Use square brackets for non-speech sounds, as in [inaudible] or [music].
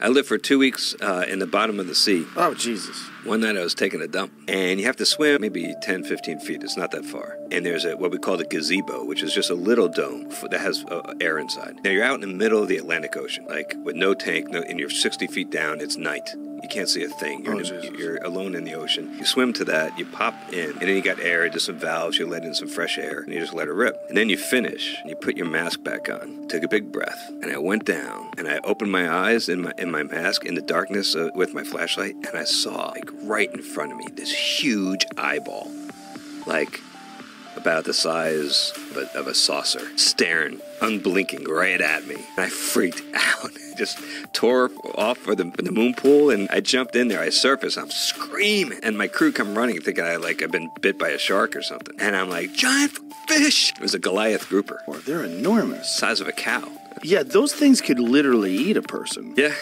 I lived for two weeks uh, in the bottom of the sea. Oh, Jesus. One night I was taking a dump, and you have to swim maybe 10, 15 feet. It's not that far. And there's a what we call the gazebo, which is just a little dome that has uh, air inside. Now you're out in the middle of the Atlantic Ocean, like with no tank, no, and you're 60 feet down. It's night. You can't see a thing. You're, Oh, in you're alone in the ocean. You swim to that, you pop in, and then you got air, just some valves. You let in some fresh air, and you just let it rip. And then you finish, and you put your mask back on. Take a big breath, and I went down, and I opened my eyes in my in my mask in the darkness uh, with my flashlight, and I saw like right in front of me this huge eyeball, like about the size of a, of a saucer, staring, unblinking right at me. And I freaked [laughs] out. Just tore off for the, the moon pool and I jumped in there. I surfaced. I'm screaming. And my crew come running thinking I like I've been bit by a shark or something. And I'm like, giant fish. It was a Goliath grouper, they're enormous. size of a cow. Yeah, those things could literally eat a person. Yeah.